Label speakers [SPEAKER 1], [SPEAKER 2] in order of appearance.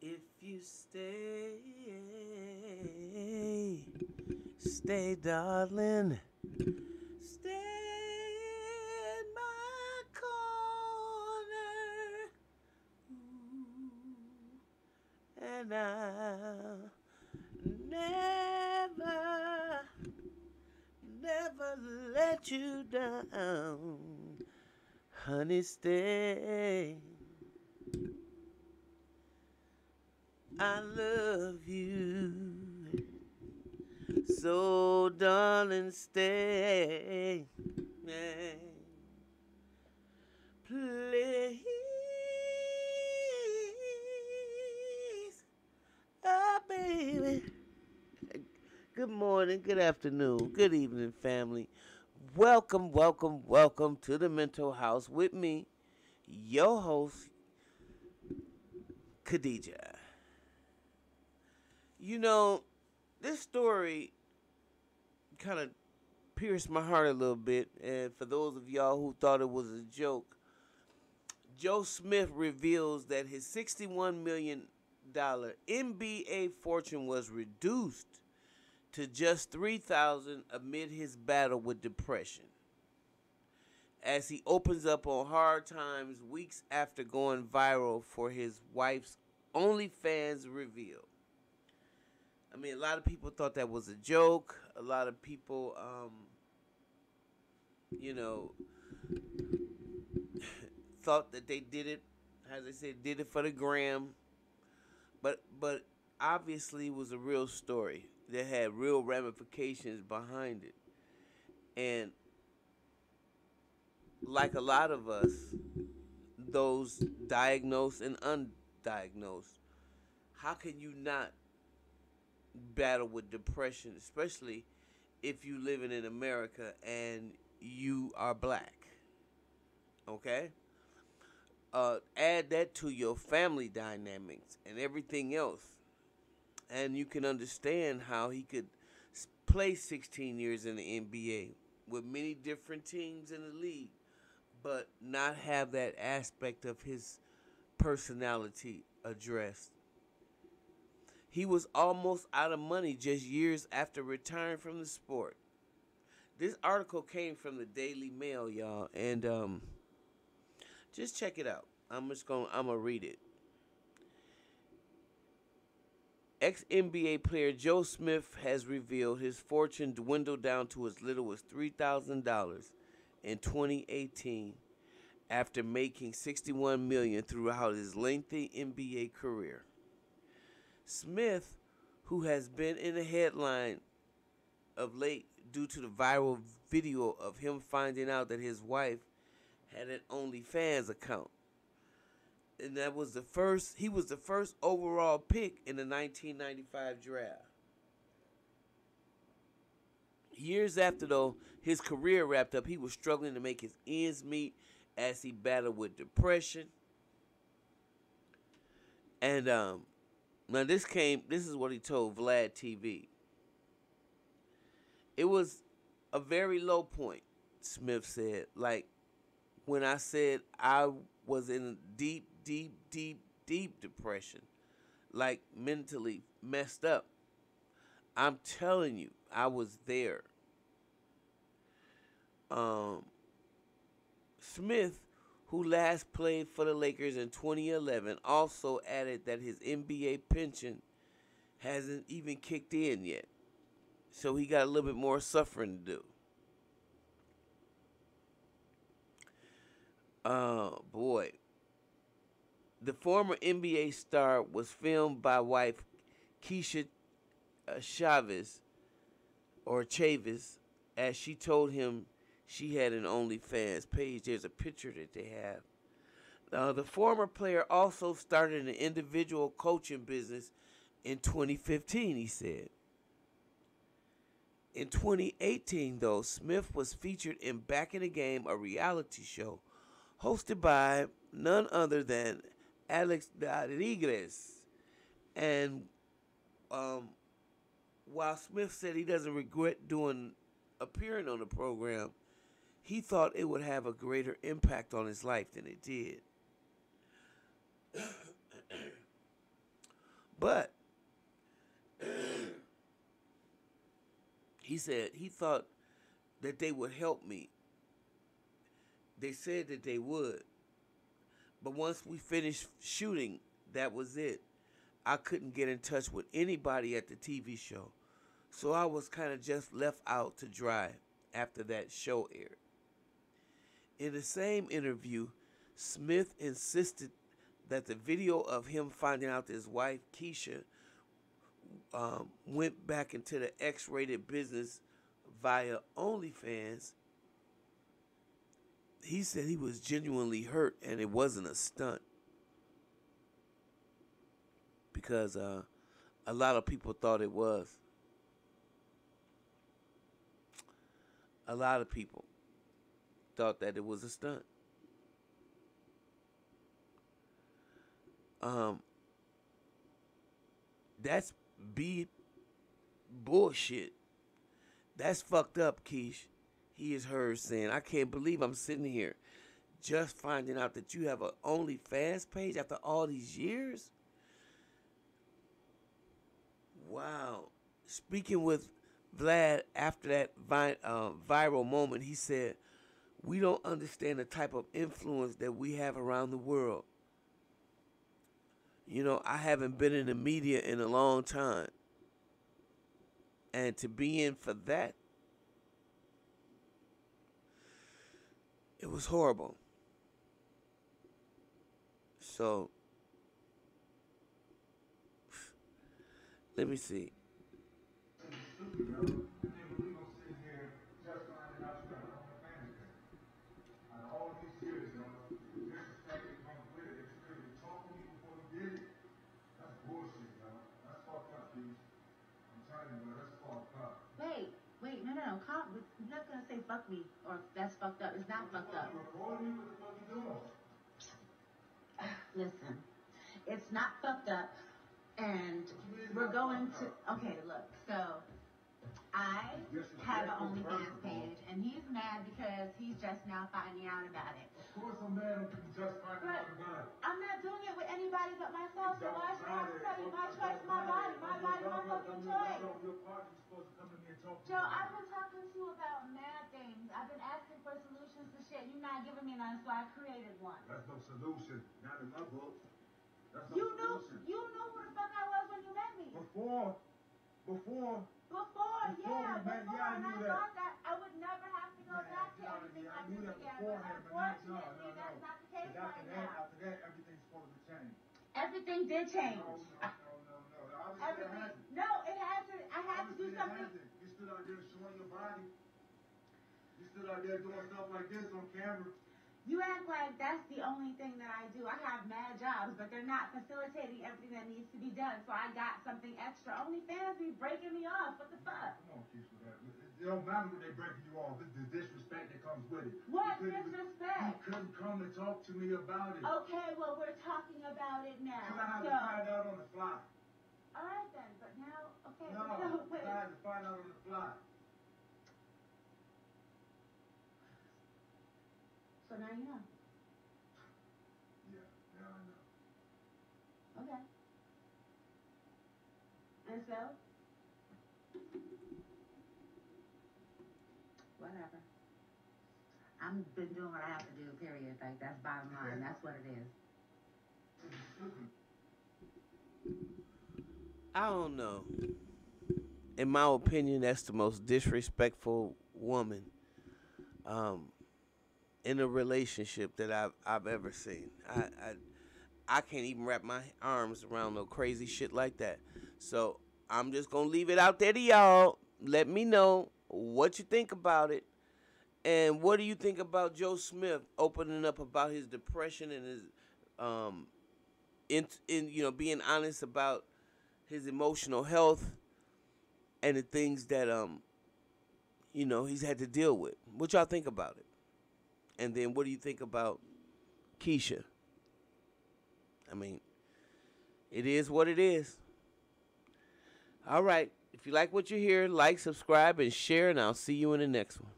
[SPEAKER 1] If you stay, stay, darling. Stay in my corner. And I'll never, never let you down. Honey, stay. I love you. So, darling, stay. Please. Oh, baby. Good morning, good afternoon, good evening, family. Welcome, welcome, welcome to the Mental House with me, your host, Khadijah. You know, this story kind of pierced my heart a little bit. And for those of y'all who thought it was a joke, Joe Smith reveals that his $61 million NBA fortune was reduced to just 3000 amid his battle with depression. As he opens up on hard times weeks after going viral for his wife's OnlyFans reveal. I mean, a lot of people thought that was a joke. A lot of people, um, you know, thought that they did it, as I said, did it for the gram. But, but obviously, it was a real story that had real ramifications behind it. And like a lot of us, those diagnosed and undiagnosed, how can you not battle with depression, especially if you living in America and you are black? Okay? Uh, add that to your family dynamics and everything else and you can understand how he could play 16 years in the NBA with many different teams in the league, but not have that aspect of his personality addressed. He was almost out of money just years after retiring from the sport. This article came from the Daily Mail, y'all, and um, just check it out. I'm just gonna I'm gonna read it. Ex NBA player Joe Smith has revealed his fortune dwindled down to as little as $3,000 in 2018 after making 61 million throughout his lengthy NBA career. Smith, who has been in the headline of late due to the viral video of him finding out that his wife had an OnlyFans account, and that was the first. He was the first overall pick in the 1995 draft. Years after though his career wrapped up, he was struggling to make his ends meet as he battled with depression. And um, now this came. This is what he told Vlad TV. It was a very low point. Smith said, like when I said I was in deep deep, deep, deep depression, like mentally messed up. I'm telling you, I was there. Um, Smith, who last played for the Lakers in 2011, also added that his NBA pension hasn't even kicked in yet. So he got a little bit more suffering to do. Oh, boy. The former NBA star was filmed by wife Keisha uh, Chavez or Chavis as she told him she had an OnlyFans page. There's a picture that they have. Uh, the former player also started an individual coaching business in 2015, he said. In 2018, though, Smith was featured in Back in the Game, a reality show hosted by none other than Alex Rodriguez. And um, while Smith said he doesn't regret doing appearing on the program, he thought it would have a greater impact on his life than it did. But he said he thought that they would help me. They said that they would. But once we finished shooting, that was it. I couldn't get in touch with anybody at the TV show. So I was kind of just left out to dry after that show aired. In the same interview, Smith insisted that the video of him finding out his wife, Keisha, um, went back into the X rated business via OnlyFans. He said he was genuinely hurt and it wasn't a stunt. Because uh, a lot of people thought it was. A lot of people thought that it was a stunt. Um, that's be bullshit. That's fucked up, Keish. He is her saying, I can't believe I'm sitting here just finding out that you have an OnlyFans page after all these years. Wow. Speaking with Vlad after that vi- uh, viral moment, he said, We don't understand the type of influence that we have around the world. You know, I haven't been in the media in a long time. And to be in for that, it was horrible. So, let me see.
[SPEAKER 2] Fuck me or that's fucked up. It's not fucked up. Listen, it's not fucked up, and we're going to. Okay, look. So I have an OnlyFans page, and he's mad because he's just now finding out about it.
[SPEAKER 3] Of course, I'm mad because just finding out about it.
[SPEAKER 2] I'm not doing it with anybody but myself, so why should I have to tell you my choice, my body, my body, my fucking choice? Joe, I've been talking to you about mad things. I've been asking for solutions to shit. You're not giving me none, so I created one.
[SPEAKER 3] That's no solution. Not in my book. That's no
[SPEAKER 2] you knew, you knew who the fuck I was when you met me.
[SPEAKER 3] Before, before.
[SPEAKER 2] Before,
[SPEAKER 3] Before
[SPEAKER 2] yeah,
[SPEAKER 3] we met,
[SPEAKER 2] before,
[SPEAKER 3] yeah, I
[SPEAKER 2] and
[SPEAKER 3] knew
[SPEAKER 2] I
[SPEAKER 3] that.
[SPEAKER 2] thought that Never have to go
[SPEAKER 3] Man,
[SPEAKER 2] back to
[SPEAKER 3] you know,
[SPEAKER 2] everything
[SPEAKER 3] I
[SPEAKER 2] like
[SPEAKER 3] knew that beforehand,
[SPEAKER 2] but
[SPEAKER 3] but not- no,
[SPEAKER 2] unfortunately,
[SPEAKER 3] no, no.
[SPEAKER 2] that's not the case right now.
[SPEAKER 3] after that, everything's supposed to change.
[SPEAKER 2] Everything did change.
[SPEAKER 3] No, no, no, no, no. It hasn't.
[SPEAKER 2] No, it to. I had to do something.
[SPEAKER 3] You stood out there showing your body. You stood out there doing stuff like this on camera.
[SPEAKER 2] You act like that's the only thing that I do. I have mad jobs, but they're not facilitating everything that needs to be done. So I got something extra. OnlyFans be breaking me off. What the fuck?
[SPEAKER 3] Come on, Keisha. It don't matter what they breaking you off. It's the disrespect that comes with it.
[SPEAKER 2] What
[SPEAKER 3] You
[SPEAKER 2] disrespect?
[SPEAKER 3] You couldn't come and talk to me about it.
[SPEAKER 2] Okay, well we're talking about it now.
[SPEAKER 3] You had
[SPEAKER 2] So,
[SPEAKER 3] to find out on the fly.
[SPEAKER 2] all right then. But now, okay.
[SPEAKER 3] No,
[SPEAKER 2] so wait.
[SPEAKER 3] I had to find out on the fly.
[SPEAKER 2] So now you know.
[SPEAKER 3] Yeah, yeah, I know.
[SPEAKER 2] Okay. And so? Whatever. I'm been doing what I have to do, period. Like, that's bottom line. That's what it is.
[SPEAKER 1] I don't know. In my opinion, that's the most disrespectful woman um, in a relationship that I've I've ever seen. I, I I can't even wrap my arms around no crazy shit like that. So I'm just gonna leave it out there to y'all. Let me know what you think about it, and what do you think about Joe Smith opening up about his depression and his um, in in you know being honest about his emotional health and the things that um you know he's had to deal with. What y'all think about it? And then what do you think about Keisha? I mean, it is what it is. All right. If you like what you hear, like, subscribe, and share, and I'll see you in the next one.